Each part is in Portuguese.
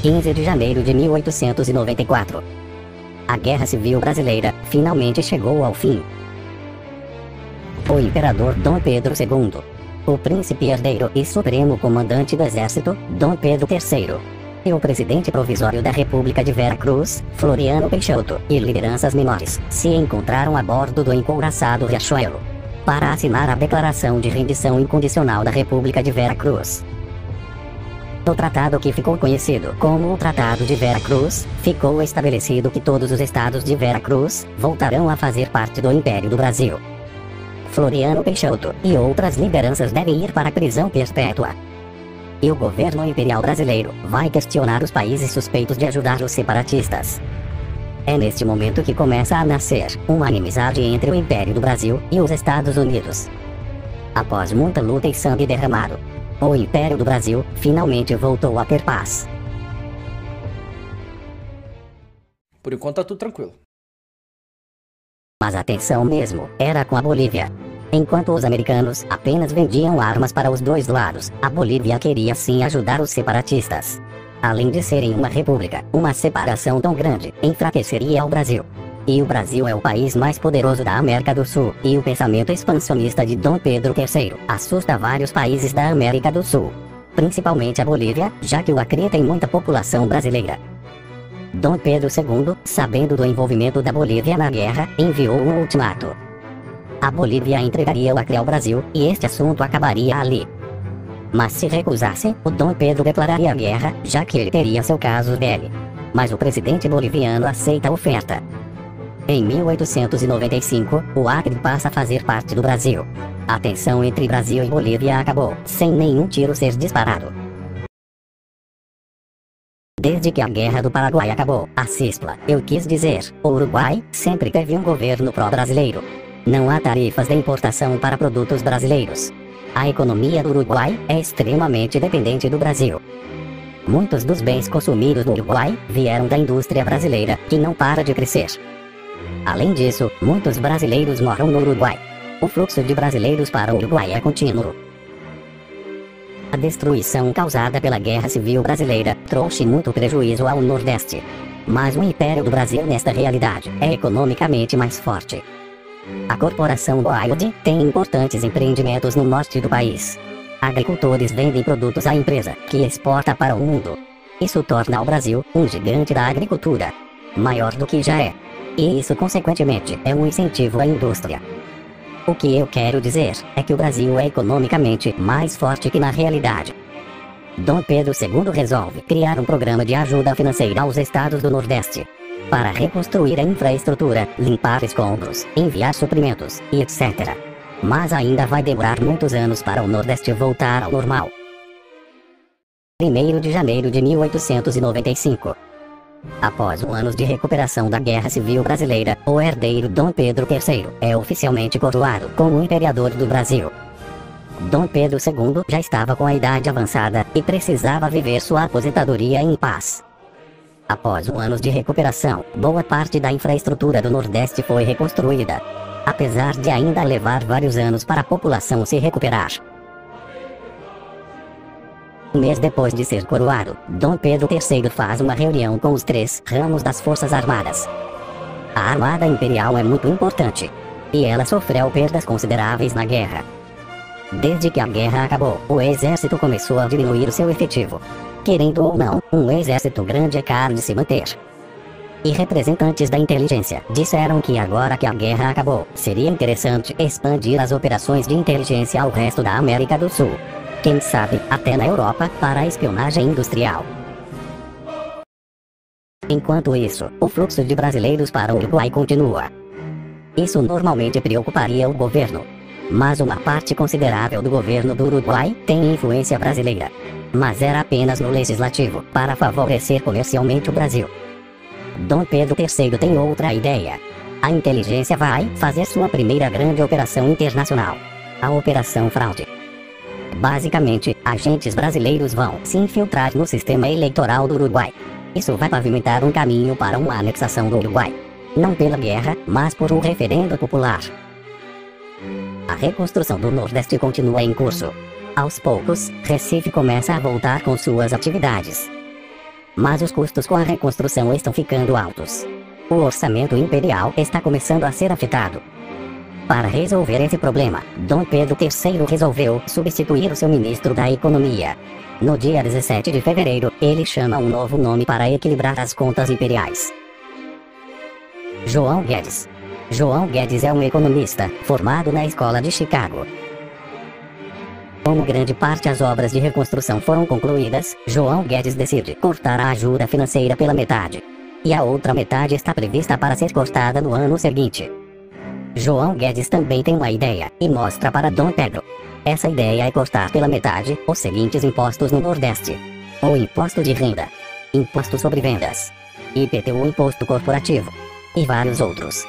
15 de janeiro de 1894. A Guerra Civil Brasileira finalmente chegou ao fim. O imperador Dom Pedro II, o príncipe herdeiro e supremo comandante do exército, Dom Pedro III, e o presidente provisório da República de Vera Cruz, Floriano Peixoto, e lideranças menores, se encontraram a bordo do encouraçado Riachuelo para assinar a Declaração de Rendição Incondicional da República de Vera Cruz. No tratado que ficou conhecido como o Tratado de Vera Cruz, ficou estabelecido que todos os estados de Vera Cruz voltarão a fazer parte do Império do Brasil. Floriano Peixoto e outras lideranças devem ir para a prisão perpétua. E o governo imperial brasileiro vai questionar os países suspeitos de ajudar os separatistas. É neste momento que começa a nascer uma inimizade entre o Império do Brasil e os Estados Unidos. Após muita luta e sangue derramado, o Império do Brasil finalmente voltou a ter paz. Por enquanto tá tudo tranquilo. Mas a tensão mesmo era com a Bolívia. Enquanto os americanos apenas vendiam armas para os dois lados, a Bolívia queria sim ajudar os separatistas. Além de serem uma república, uma separação tão grande enfraqueceria o Brasil. E o Brasil é o país mais poderoso da América do Sul, e o pensamento expansionista de Dom Pedro III assusta vários países da América do Sul. Principalmente a Bolívia, já que o Acre tem muita população brasileira. Dom Pedro II, sabendo do envolvimento da Bolívia na guerra, enviou um ultimato. A Bolívia entregaria o Acre ao Brasil, e este assunto acabaria ali. Mas se recusasse, o Dom Pedro declararia guerra, já que ele teria seu caso dele. Mas o presidente boliviano aceita a oferta. Em 1895, o Acre passa a fazer parte do Brasil. A tensão entre Brasil e Bolívia acabou, sem nenhum tiro ser disparado. Desde que a Guerra do Paraguai acabou, a CISPLA, eu quis dizer, o Uruguai, sempre teve um governo pró-brasileiro. Não há tarifas de importação para produtos brasileiros. A economia do Uruguai é extremamente dependente do Brasil. Muitos dos bens consumidos no Uruguai vieram da indústria brasileira, que não para de crescer. Além disso, muitos brasileiros moram no Uruguai. O fluxo de brasileiros para o Uruguai é contínuo. A destruição causada pela Guerra Civil Brasileira trouxe muito prejuízo ao Nordeste. Mas o Império do Brasil nesta realidade é economicamente mais forte. A corporação Wild tem importantes empreendimentos no norte do país. Agricultores vendem produtos à empresa, que exporta para o mundo. Isso torna o Brasil um gigante da agricultura. Maior do que já é. E isso, consequentemente, é um incentivo à indústria. O que eu quero dizer é que o Brasil é economicamente mais forte que na realidade. Dom Pedro II resolve criar um programa de ajuda financeira aos estados do Nordeste para reconstruir a infraestrutura, limpar escombros, enviar suprimentos e etc. Mas ainda vai demorar muitos anos para o Nordeste voltar ao normal. 1 de janeiro de 1895 Após um ano de recuperação da Guerra Civil Brasileira, o herdeiro Dom Pedro III é oficialmente coroado como imperador do Brasil. Dom Pedro II já estava com a idade avançada e precisava viver sua aposentadoria em paz. Após um ano de recuperação, boa parte da infraestrutura do Nordeste foi reconstruída, apesar de ainda levar vários anos para a população se recuperar. Um mês depois de ser coroado, Dom Pedro III faz uma reunião com os três ramos das Forças Armadas. A Armada Imperial é muito importante. E ela sofreu perdas consideráveis na guerra. Desde que a guerra acabou, o exército começou a diminuir o seu efetivo. Querendo ou não, um exército grande é caro de se manter. E representantes da inteligência disseram que agora que a guerra acabou, seria interessante expandir as operações de inteligência ao resto da América do Sul quem sabe até na Europa, para a espionagem industrial. Enquanto isso, o fluxo de brasileiros para o Uruguai continua. Isso normalmente preocuparia o governo. Mas uma parte considerável do governo do Uruguai tem influência brasileira. Mas era apenas no legislativo, para favorecer comercialmente o Brasil. Dom Pedro III tem outra ideia. A inteligência vai fazer sua primeira grande operação internacional. A Operação Fraude. Basicamente, agentes brasileiros vão se infiltrar no sistema eleitoral do Uruguai. Isso vai pavimentar um caminho para uma anexação do Uruguai. Não pela guerra, mas por um referendo popular. A reconstrução do Nordeste continua em curso. Aos poucos, Recife começa a voltar com suas atividades. Mas os custos com a reconstrução estão ficando altos. O orçamento imperial está começando a ser afetado. Para resolver esse problema, Dom Pedro III resolveu substituir o seu ministro da Economia. No dia 17 de fevereiro, ele chama um novo nome para equilibrar as contas imperiais. João Guedes. João Guedes é um economista, formado na Escola de Chicago. Como grande parte das obras de reconstrução foram concluídas, João Guedes decide cortar a ajuda financeira pela metade. E a outra metade está prevista para ser cortada no ano seguinte. João Guedes também tem uma ideia, e mostra para Dom Pedro. Essa ideia é cortar pela metade os seguintes impostos no Nordeste: o imposto de renda, imposto sobre vendas, IPTU, imposto corporativo, e vários outros.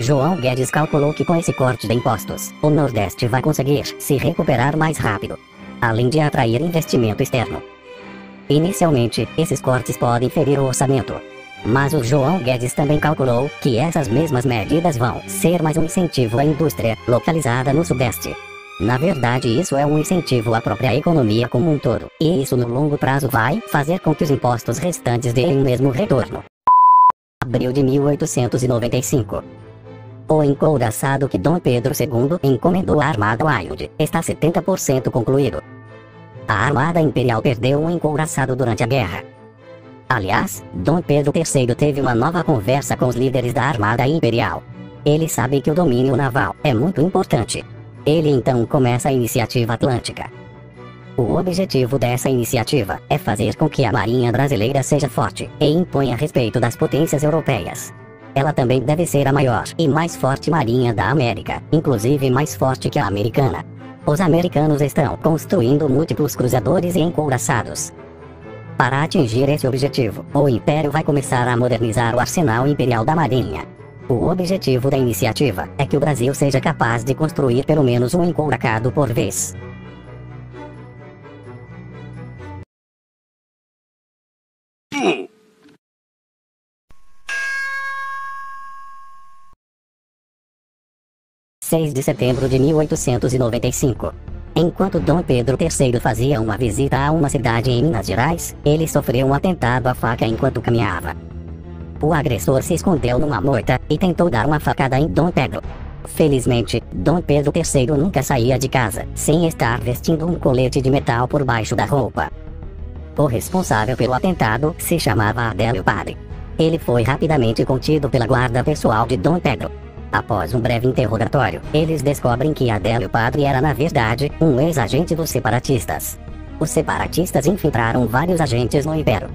João Guedes calculou que com esse corte de impostos, o Nordeste vai conseguir se recuperar mais rápido, além de atrair investimento externo. Inicialmente, esses cortes podem ferir o orçamento. Mas o João Guedes também calculou que essas mesmas medidas vão ser mais um incentivo à indústria localizada no Sudeste. Na verdade, isso é um incentivo à própria economia como um todo, e isso no longo prazo vai fazer com que os impostos restantes deem o mesmo retorno. Abril de 1895 o encouraçado que Dom Pedro II encomendou à Armada Wild está 70% concluído. A Armada Imperial perdeu um encouraçado durante a guerra. Aliás, Dom Pedro III teve uma nova conversa com os líderes da Armada Imperial. Ele sabe que o domínio naval é muito importante. Ele então começa a Iniciativa Atlântica. O objetivo dessa iniciativa é fazer com que a Marinha Brasileira seja forte e imponha respeito das potências europeias. Ela também deve ser a maior e mais forte marinha da América, inclusive mais forte que a americana. Os americanos estão construindo múltiplos cruzadores e encouraçados. Para atingir esse objetivo, o Império vai começar a modernizar o arsenal imperial da Marinha. O objetivo da iniciativa é que o Brasil seja capaz de construir pelo menos um encouracado por vez. 6 de setembro de 1895. Enquanto Dom Pedro III fazia uma visita a uma cidade em Minas Gerais, ele sofreu um atentado à faca enquanto caminhava. O agressor se escondeu numa moita e tentou dar uma facada em Dom Pedro. Felizmente, Dom Pedro III nunca saía de casa sem estar vestindo um colete de metal por baixo da roupa. O responsável pelo atentado se chamava Adélio Padre. Ele foi rapidamente contido pela guarda pessoal de Dom Pedro. Após um breve interrogatório, eles descobrem que Adélio Padre era na verdade um ex-agente dos separatistas. Os separatistas infiltraram vários agentes no Império.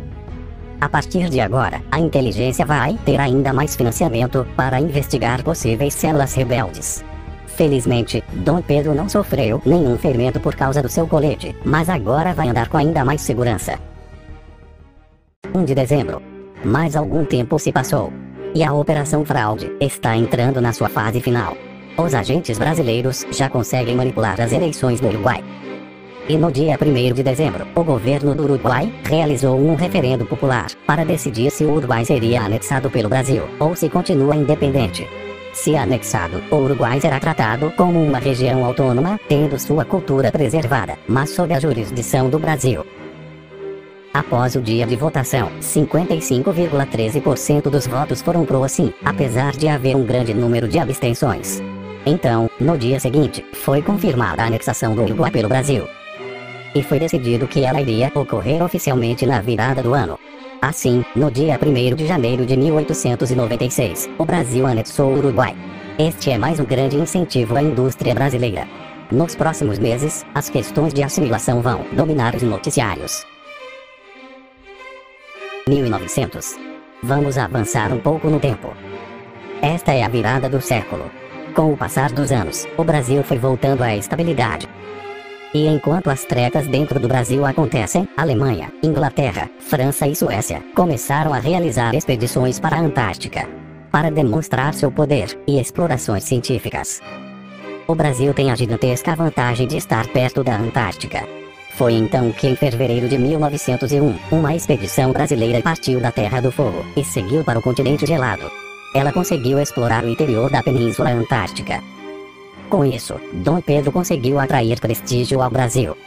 A partir de agora, a inteligência vai ter ainda mais financiamento para investigar possíveis células rebeldes. Felizmente, Dom Pedro não sofreu nenhum ferimento por causa do seu colete, mas agora vai andar com ainda mais segurança. 1 de dezembro. Mais algum tempo se passou. E a Operação Fraude está entrando na sua fase final. Os agentes brasileiros já conseguem manipular as eleições do Uruguai. E no dia 1 de dezembro, o governo do Uruguai realizou um referendo popular para decidir se o Uruguai seria anexado pelo Brasil ou se continua independente. Se anexado, o Uruguai será tratado como uma região autônoma, tendo sua cultura preservada, mas sob a jurisdição do Brasil. Após o dia de votação, 55,13% dos votos foram pro sim, apesar de haver um grande número de abstenções. Então, no dia seguinte, foi confirmada a anexação do Uruguai pelo Brasil. E foi decidido que ela iria ocorrer oficialmente na virada do ano. Assim, no dia 1 de janeiro de 1896, o Brasil anexou o Uruguai. Este é mais um grande incentivo à indústria brasileira. Nos próximos meses, as questões de assimilação vão dominar os noticiários. 1900. Vamos avançar um pouco no tempo. Esta é a virada do século. Com o passar dos anos, o Brasil foi voltando à estabilidade. E enquanto as tretas dentro do Brasil acontecem, Alemanha, Inglaterra, França e Suécia começaram a realizar expedições para a Antártica para demonstrar seu poder e explorações científicas. O Brasil tem a gigantesca vantagem de estar perto da Antártica. Foi então que, em fevereiro de 1901, uma expedição brasileira partiu da Terra do Fogo e seguiu para o continente gelado. Ela conseguiu explorar o interior da Península Antártica. Com isso, Dom Pedro conseguiu atrair prestígio ao Brasil.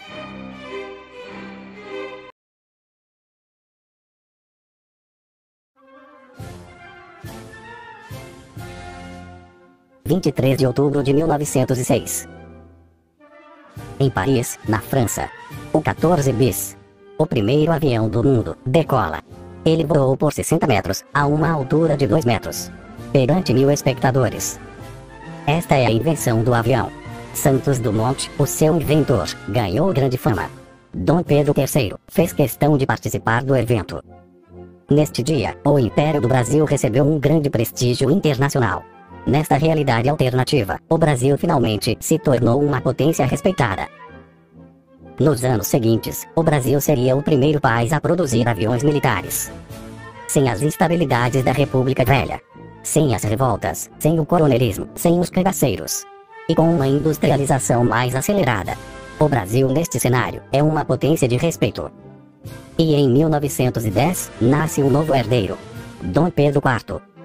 Vinte e três de outubro de 1906 em Paris, na França. O 14 bis. O primeiro avião do mundo decola. Ele voou por 60 metros, a uma altura de 2 metros. Perante mil espectadores. Esta é a invenção do avião. Santos Dumont, o seu inventor, ganhou grande fama. Dom Pedro III fez questão de participar do evento. Neste dia, o Império do Brasil recebeu um grande prestígio internacional. Nesta realidade alternativa, o Brasil finalmente se tornou uma potência respeitada. Nos anos seguintes, o Brasil seria o primeiro país a produzir aviões militares. Sem as instabilidades da República Velha. Sem as revoltas, sem o coronelismo, sem os cangaceiros. E com uma industrialização mais acelerada. O Brasil neste cenário é uma potência de respeito. E em 1910, nasce um novo herdeiro. Dom Pedro IV.